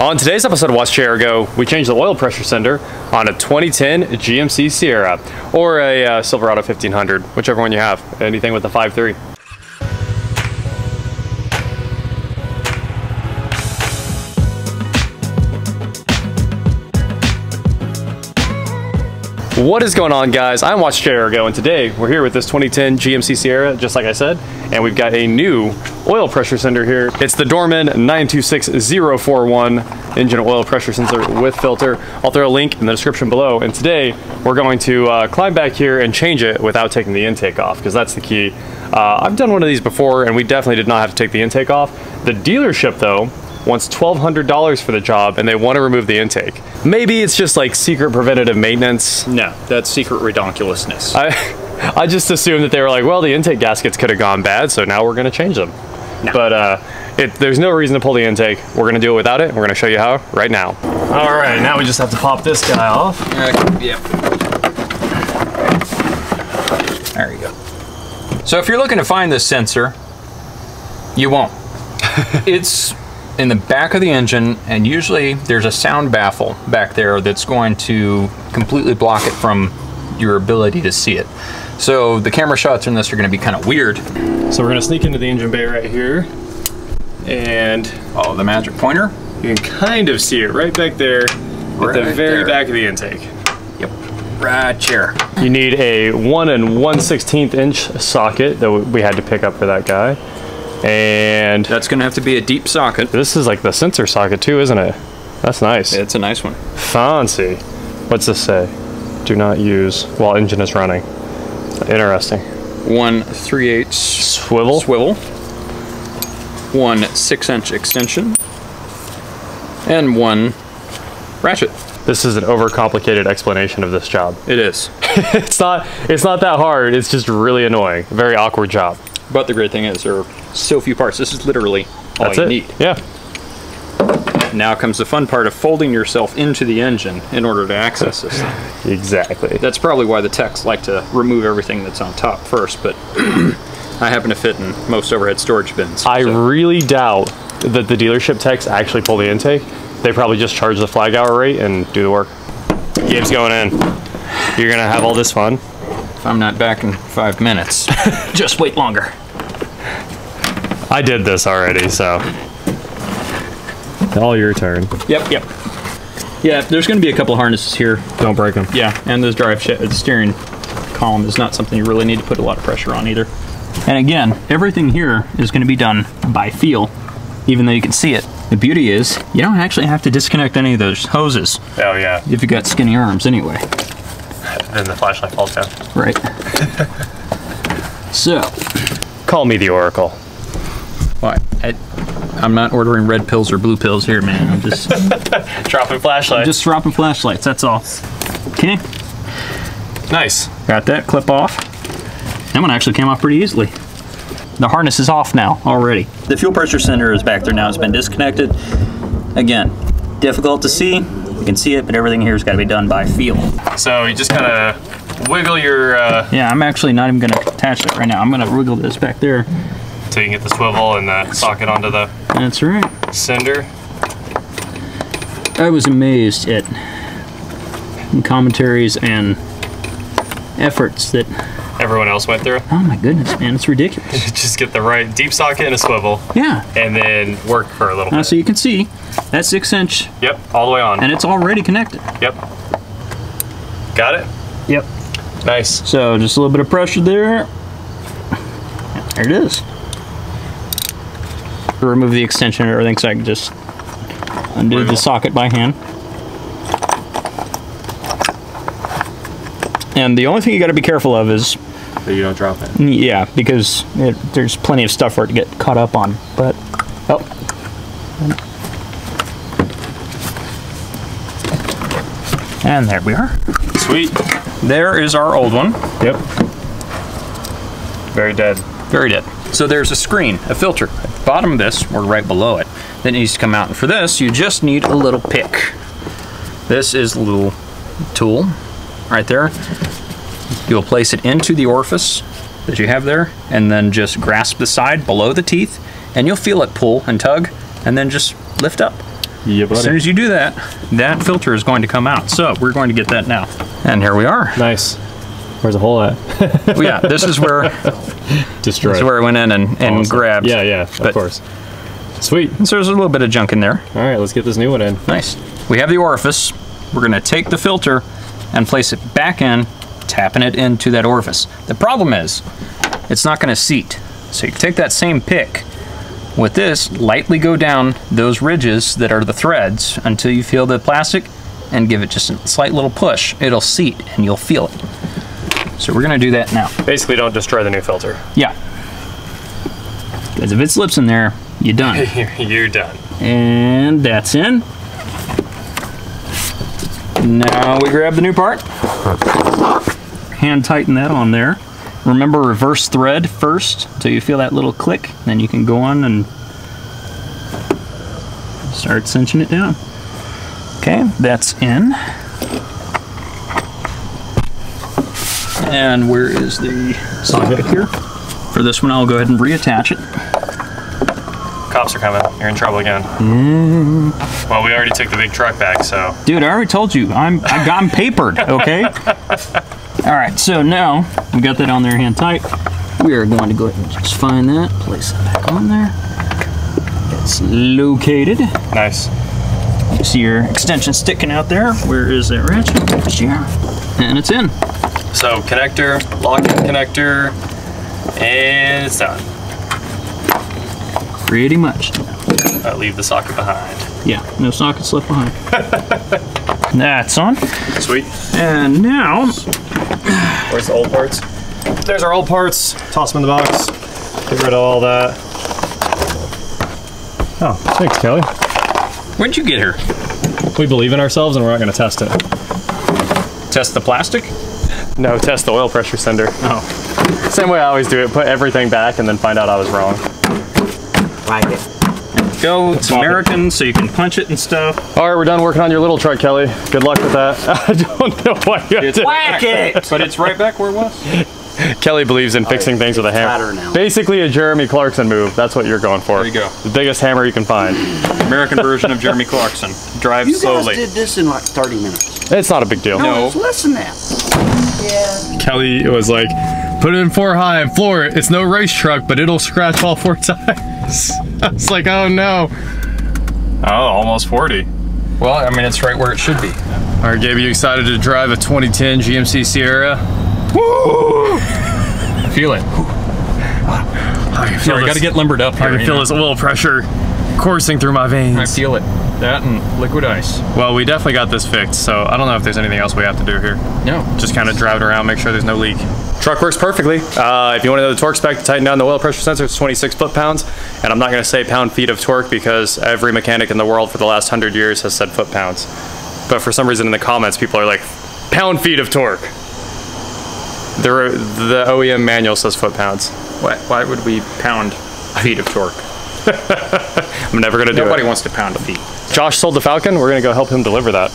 On today's episode of Watch JR Go, we changed the oil pressure sender on a 2010 GMC Sierra or a uh, Silverado 1500, whichever one you have. Anything with the 5.3. What is going on guys? I'm Watch Go and today we're here with this 2010 GMC Sierra, just like I said, and we've got a new oil pressure sender here. It's the Dorman 926041 engine oil pressure sensor with filter. I'll throw a link in the description below and today we're going to uh, climb back here and change it without taking the intake off because that's the key. Uh, I've done one of these before and we definitely did not have to take the intake off. The dealership though, wants $1,200 for the job and they want to remove the intake. Maybe it's just like secret preventative maintenance. No, that's secret redonkulousness. I, I just assumed that they were like, well, the intake gaskets could have gone bad, so now we're going to change them. No. But uh, it, there's no reason to pull the intake. We're going to do it without it. We're going to show you how right now. All right, now we just have to pop this guy off. Uh, yep. There you go. So if you're looking to find this sensor, you won't. it's in the back of the engine, and usually there's a sound baffle back there that's going to completely block it from your ability to see it. So the camera shots in this are going to be kind of weird. So we're going to sneak into the engine bay right here, and oh, the magic pointer. You can kind of see it right back there right at the very there. back of the intake. Yep, right here. You need a one and one sixteenth inch socket that we had to pick up for that guy. And that's gonna have to be a deep socket. This is like the sensor socket too, isn't it? That's nice. It's a nice one. Fancy. What's this say? Do not use while engine is running. Interesting. One 3 8 swivel. Swivel. One 6 inch extension. And one ratchet. This is an overcomplicated explanation of this job. It is. it's not it's not that hard. It's just really annoying. Very awkward job. But the great thing is there are so few parts. This is literally all That's you it. need. Yeah. Now comes the fun part of folding yourself into the engine in order to access this thing. Exactly. That's probably why the techs like to remove everything that's on top first, but I happen to fit in most overhead storage bins. I so. really doubt that the dealership techs actually pull the intake. They probably just charge the flag hour rate and do the work. Gabe's going in. You're gonna have all this fun. If I'm not back in five minutes, just wait longer. I did this already, so. All your turn. Yep, yep. Yeah, there's going to be a couple harnesses here. Don't break them. Yeah, and this drive the steering column is not something you really need to put a lot of pressure on either. And again, everything here is going to be done by feel, even though you can see it. The beauty is, you don't actually have to disconnect any of those hoses. Oh yeah. If you got skinny arms anyway. Then the flashlight falls down. Right. so. Call me the Oracle. What? I, am not ordering red pills or blue pills here, man. I'm just dropping flashlights. just dropping flashlights. That's all. Okay. Nice. Got that clip off. That one actually came off pretty easily. The harness is off now already. The fuel pressure sender is back there now. It's been disconnected. Again, difficult to see. You can see it, but everything here has got to be done by feel. So you just kind of wiggle your... Uh... Yeah, I'm actually not even going to attach it right now. I'm going to wiggle this back there so you can get the swivel and the socket onto the That's right. sender. I was amazed at the commentaries and efforts that everyone else went through. Oh my goodness, man, it's ridiculous. Just get the right deep socket and a swivel. Yeah. And then work for a little bit. so you can see that six inch. Yep, all the way on. And it's already connected. Yep. Got it? Yep. Nice. So just a little bit of pressure there. There it is remove the extension and everything so I can just undo the socket by hand. And the only thing you got to be careful of is that you don't drop it. Yeah, because it, there's plenty of stuff for it to get caught up on. But oh, and there we are. Sweet. There is our old one. Yep. Very dead. Very dead. So there's a screen, a filter, bottom of this, or right below it, that needs to come out. And for this, you just need a little pick. This is a little tool right there. You'll place it into the orifice that you have there, and then just grasp the side below the teeth, and you'll feel it pull and tug, and then just lift up. Yeah, As soon as you do that, that filter is going to come out. So we're going to get that now. And here we are. Nice. Where's the hole at? Well, yeah, this is where Destroyed. this is where I went in and, and Awesome. grabbed. Yeah, yeah, of But- course. Sweet. So there's a little bit of junk in there. All right, let's get this new one in. Nice. We have the orifice. We're going to take the filter and place it back in, tapping it into that orifice. The problem is, it's not going to seat. So you take that same pick. With this, lightly go down those ridges that are the threads until you feel the plastic and give it just a slight little push. It'll seat and you'll feel it. So we're going to do that now. Basically, don't destroy the new filter. Yeah. Because if it slips in there, you're done. You're done. And that's in. Now we grab the new part. Hand tighten that on there. Remember reverse thread first until you feel that little click. Then you can go on and start cinching it down. Okay, that's in. And where is the socket here? For this one, I'll go ahead and reattach it. Cops are coming. You're in trouble again. Mm-hmm. Well, we already took the big truck back, so. Dude, I already told you, I'm I got 'em papered, okay? All right, so now we got that on there hand tight. We are going to go ahead and just find that, place it back on there. It's located. Nice. You see your extension sticking out there. Where is that ratchet? Here. And it's in. So, connector, lock-in connector, and it's done. Pretty much. Uh, leave the socket behind. Yeah, no sockets left behind. That's on. Sweet. And now, Where's the old parts? There's our old parts. Toss them in the box. Get rid of all that. Oh, thanks, Kelly. when'd you get here? We believe in ourselves and we're not going to test it. Test the plastic? No, test the oil pressure sender. Oh. Same way I always do it. Put everything back and then find out I was wrong. Like it. Go, it's Swap it. American, so you can punch it and stuff. All right, we're done working on your little truck, Kelly. Good luck with that. I don't know why you have to- Whack it! But it's right back where it was. Kelly believes in fixing things with a flatter hammer. now. Basically, a Jeremy Clarkson move. That's what you're going for. There you go. The biggest hammer you can find. American version of Jeremy Clarkson. Drive You guys did this in like 30 minutes. It's not a big deal. No. it's less than that. Kelly was like, put it in four high and floor it. It's no race truck, but it'll scratch all four times. I was like, oh no. Oh, almost 40. Well, I mean, it's right where it should be. All right, Gabe, you excited to drive a 2010 GMC Sierra? Woo! Feel it. I feel Sorry, this, got to get limbered up here. I can feel know. this oil pressure coursing through my veins. I feel it. That and liquid ice. Well, we definitely got this fixed, so I don't know if there's anything else we have to do here. No. Just kind of drive it around, make sure there's no leak. Truck works perfectly. Uh, if you want to know the torque spec to tighten down the oil pressure sensor, it's 26 foot-pounds. And I'm not going to say pound-feet of torque because every mechanic in the world for the last 100 years has said foot-pounds. But for some reason in the comments, people are like, pound-feet of torque. The, the OEM manual says foot-pounds. Why, why would we pound feet of torque? I'm never going to do it. Nobody wants to pound a feet. Josh sold the Falcon. We're gonna go help him deliver that.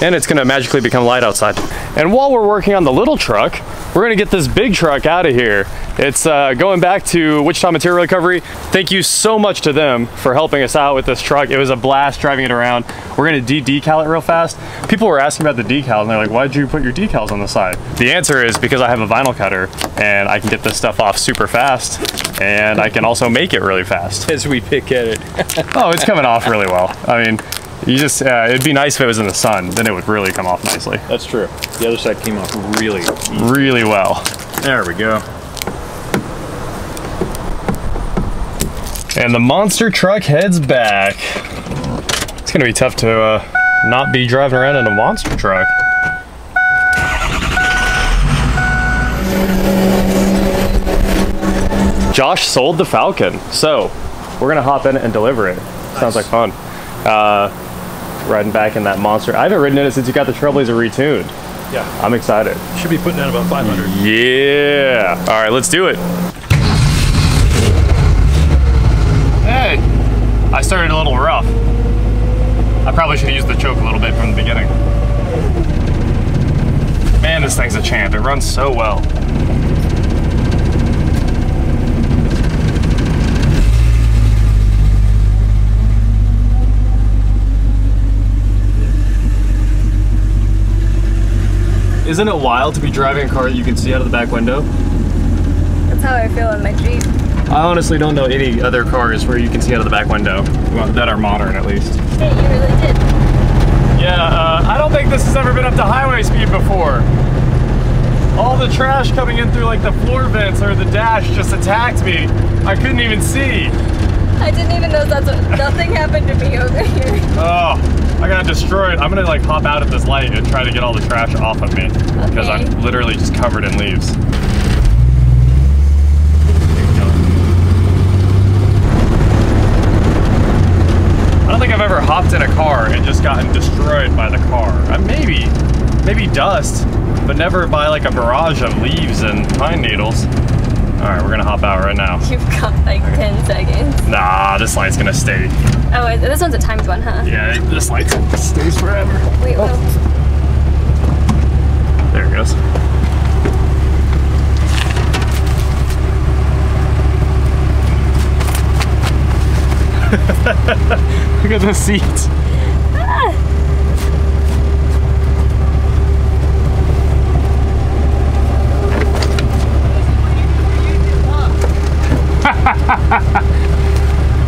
And it's gonna magically become light outside. And while we're working on the little truck, we're gonna get this big truck out of here. It's uh, going back to Wichita Material Recovery. Thank you so much to them for helping us out with this truck. It was a blast driving it around. We're gonna de-decal it real fast. People were asking about the decals and they're like, why'd you put your decals on the side? The answer is because I have a vinyl cutter and I can get this stuff off super fast and I can also make it really fast. As we pick at it. Oh, it's coming off really well. I mean, you just, uh, it'd be nice if it was in the sun, then it would really come off nicely. That's true. The other side came off really. Really well. There we go. And the monster truck heads back. It's gonna be tough to uh, not be driving around in a monster truck. Josh sold the Falcon, so we're gonna hop in and deliver it. Sounds like fun. Uh, riding back in that monster. I haven't ridden in it since you got the Trailblazer retuned. Yeah, I'm excited. should be putting in about 500. Yeah. All right, let's do it. Hey, I started a little rough. I probably should have used the choke a little bit from the beginning. Man, this thing's a champ. It runs so well. Isn't it wild to be driving a car that you can see out of the back window? That's how I feel in my Jeep. I honestly don't know any other cars where you can see out of the back window, well, that are modern at least. Hey, you really did. Yeah, uh, I don't think this has ever been up to highway speed before. All the trash coming in through like the floor vents or the dash just attacked me. I couldn't even see. I didn't even know that's what, nothing happened to me over here. Oh, I got destroyed. I'm gonna like hop out at this light and try to get all the trash off of me because Okay. I'm literally just covered in leaves. I don't think I've ever hopped in a car and just gotten destroyed by the car. Uh, maybe, maybe dust, but never by like a barrage of leaves and pine needles. All right, we're gonna hop out right now. You've got like 10 seconds. Nah, this light's gonna stay. Oh, this one's a timed one, huh? Yeah, this light stays forever. Wait, Oh. whoa. There it goes. Look at the seat.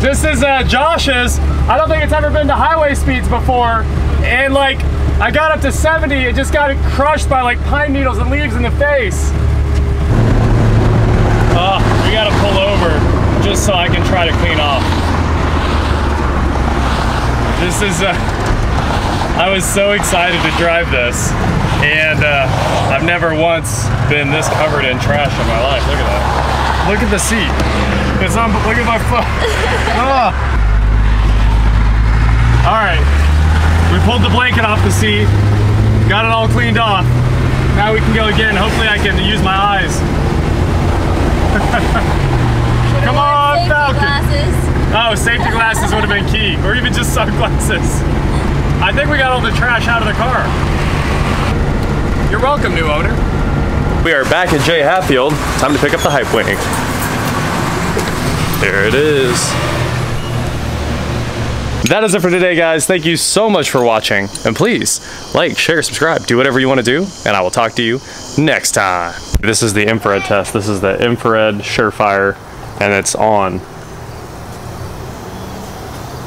This is uh, Josh's. I don't think it's ever been to highway speeds before. And like, I got up to 70, it just got crushed by like pine needles and leaves in the face. Oh, we gotta pull over just so I can try to clean off. This is, uh, I was so excited to drive this. And uh, I've never once been this covered in trash in my life. Look at that. Look at the seat. It's on, look at my foot. oh. Ah. All right, we pulled the blanket off the seat, got it all cleaned off. Now we can go again. Hopefully I can use my eyes. Come on, Safety Falcon. glasses. Oh, safety glasses would have been key, or even just sunglasses. I think we got all the trash out of the car. You're welcome, new owner. We are back at Jay Hatfield. Time to pick up the hype wing. There it is. That is it for today, guys. Thank you so much for watching. And please, like, share, subscribe, do whatever you want to do, and I will talk to you next time. This is the infrared test. This is the infrared Surefire, and it's on.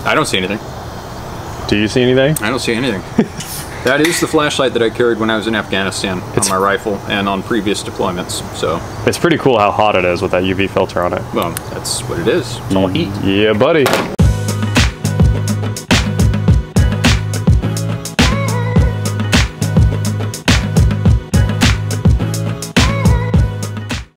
I don't see anything. Do you see anything? I don't see anything. that is the flashlight that I carried when I was in Afghanistan It's- on my rifle and on previous deployments. So, It's pretty cool how hot it is with that UV filter on it. well, that's what it is. It's all mm, heat. Yeah, buddy.